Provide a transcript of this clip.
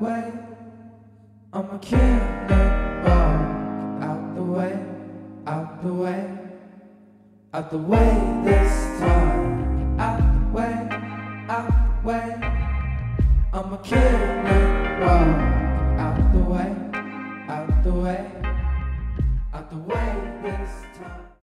I'm a cannonball. Out the way, out the way, out the way this time. Out the way, out the way. I'm a cannonball. Out the way, out the way, out the way this time.